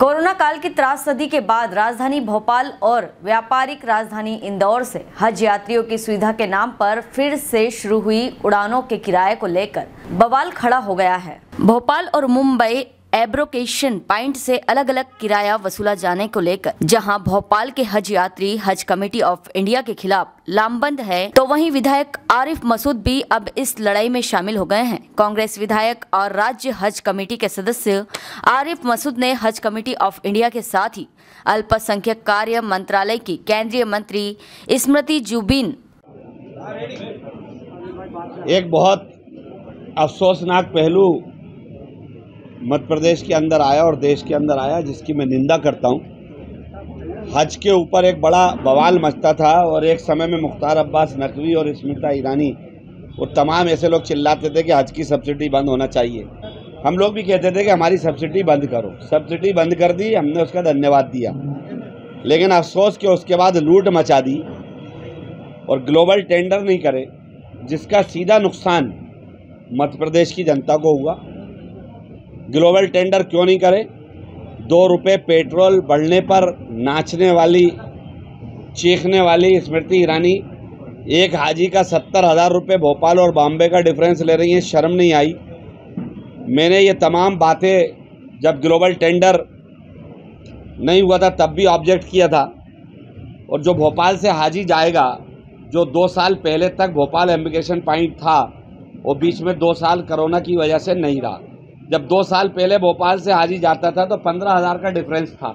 Corona काल की त्रास सदी के बाद राजधानी भोपाल और व्यापारिक राजधानी इंदौर से हज यात्रियों की सुविधा के नाम पर फिर से शुरू हुई उड़ानों के किराए को लेकर। बवाल खड़ा हो गया है। भोपाल और मुंबई एब्रोकेशन पॉइंट से अलग अलग किराया वसूला जाने को लेकर, जहाँ भोपाल के हज यात्री, हज कमेटी ऑफ़ इंडिया के खिलाफ लामबंद है तो वहीं विधायक आरिफ मसूद भी अब इस लड़ाई में शामिल हो गए हैं। कांग्रेस विधायक और राज्य हज कमेटी के सदस्य आरिफ मसूद ने हज कमेटी ऑफ़ इंडिया के साथ ही अल्पसंख्यक कार्य मंत्रालय की केंद्रीय मंत्री स्मृति जुबिन एक बहुत अफसोसनाक पहलू मध्य प्रदेश के अंदर आया और देश के अंदर आया, जिसकी मैं निंदा करता हूँ। हज के ऊपर एक बड़ा बवाल मचता था और एक समय में मुख्तार अब्बास नकवी और स्मिता ईरानी, वो तमाम ऐसे लोग चिल्लाते थे कि हज की सब्सिडी बंद होना चाहिए। हम लोग भी कहते थे कि हमारी सब्सिडी बंद करो। सब्सिडी बंद कर दी, हमने उसका धन्यवाद दिया। लेकिन अफसोस कि उसके बाद लूट मचा दी और ग्लोबल टेंडर नहीं करे, जिसका सीधा नुकसान मध्य प्रदेश की जनता को हुआ। ग्लोबल टेंडर क्यों नहीं करे? दो रुपये पेट्रोल बढ़ने पर नाचने वाली, चीखने वाली स्मृति ईरानी, एक हाजी का सत्तर हज़ार रुपये भोपाल और बॉम्बे का डिफरेंस ले रही हैं, शर्म नहीं आई। मैंने ये तमाम बातें जब ग्लोबल टेंडर नहीं हुआ था, तब भी ऑब्जेक्ट किया था। और जो भोपाल से हाजी जाएगा, जो दो साल पहले तक भोपाल एम्बिकेशन पॉइंट था, वो बीच में दो साल कोरोना की वजह से नहीं रहा। जब दो साल पहले भोपाल से हाजी जाता था तो पंद्रह हज़ार का डिफरेंस था।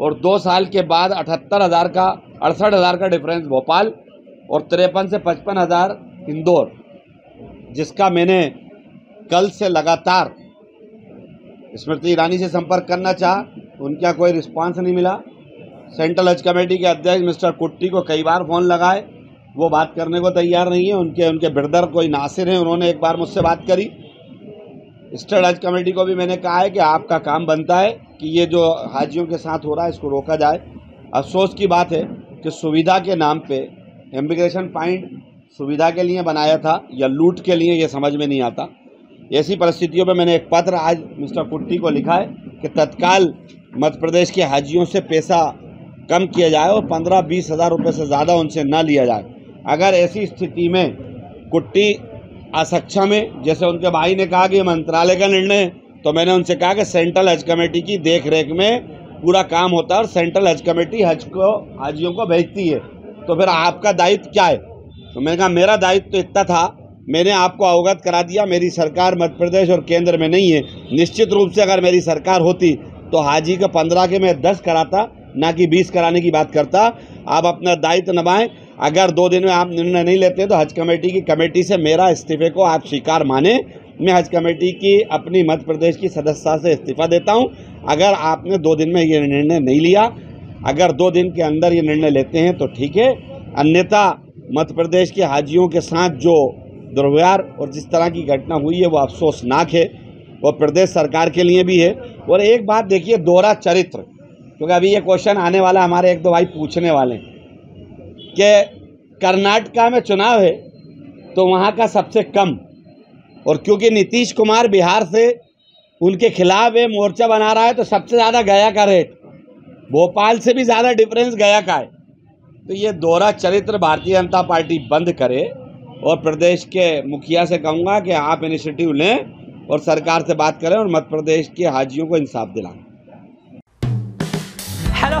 और दो साल के बाद अठहत्तर हज़ार का, अड़सठ हज़ार का डिफरेंस भोपाल और तिरपन से पचपन हज़ार इंदौर, जिसका मैंने कल से लगातार स्मृति ईरानी से संपर्क करना चाहा। उनका कोई रिस्पांस नहीं मिला। सेंट्रल हज कमेटी के अध्यक्ष मिस्टर कुट्टी को कई बार फ़ोन लगाए। वो बात करने को तैयार नहीं है। उनके उनके बिरदर कोई नासिर हैं। उन्होंने एक बार मुझसे बात करी। स्टेट हज कमेटी को भी मैंने कहा है कि आपका काम बनता है कि ये जो हाजियों के साथ हो रहा है, इसको रोका जाए। अफसोस की बात है कि सुविधा के नाम पे इमिग्रेशन पॉइंट सुविधा के लिए बनाया था या लूट के लिए ये समझ में नहीं आता। ऐसी परिस्थितियों में मैंने एक पत्र आज मिस्टर कुट्टी को लिखा है कि तत्काल मध्य प्रदेश के हाजियों से पैसा कम किया जाए और पंद्रह बीस हज़ार रुपये से ज़्यादा उनसे ना लिया जाए। अगर ऐसी स्थिति में कुट्टी असक्षम है जैसे उनके भाई ने कहा कि मंत्रालय का निर्णय है तो मैंने उनसे कहा कि सेंट्रल हज कमेटी की देख रेख में पूरा काम होता है और सेंट्रल हज कमेटी हज को, हाजियों को भेजती है। तो फिर आपका दायित्व क्या है? तो मैंने कहा, मेरा दायित्व तो इतना था, मैंने आपको अवगत करा दिया, मेरी सरकार मध्य प्रदेश और केंद्र में नहीं है। निश्चित रूप से अगर मेरी सरकार होती तो हाजी का पंद्रह के मैं दस कराता, ना कि बीस कराने की बात करता। आप अपना दायित्व निभाएँ अगर दो दिन में आप निर्णय नहीं लेते तो हज कमेटी की कमेटी से मेरा इस्तीफे को आप स्वीकार माने। मैं हज कमेटी की अपनी मध्य प्रदेश की सदस्यता से इस्तीफा देता हूँ। अगर आपने दो दिन में ये निर्णय नहीं लिया, अगर दो दिन के अंदर ये निर्णय लेते हैं तो ठीक है। अन्यथा मध्य प्रदेश के हाजियों के साथ जो दुर्व्यवहार और जिस तरह की घटना हुई है, वो अफसोसनाक है, वो प्रदेश सरकार के लिए भी है। और एक बात देखिए, दोहरा चरित्र, क्योंकि अभी ये क्वेश्चन आने वाला हमारे एक दो भाई पूछने वाले हैं। कि कर्नाटका में चुनाव है तो वहाँ का सबसे कम। और क्योंकि नीतीश कुमार बिहार से उनके खिलाफ ये मोर्चा बना रहा है तो सबसे ज़्यादा गया का रेट। भोपाल से भी ज़्यादा डिफरेंस गया का है। तो ये दोहरा चरित्र भारतीय जनता पार्टी बंद करे, और प्रदेश के मुखिया से कहूँगा कि आप इनिशिएटिव लें, और सरकार से बात करें, और मध्य प्रदेश के हाजियों को इंसाफ दिलाएँ। हेलो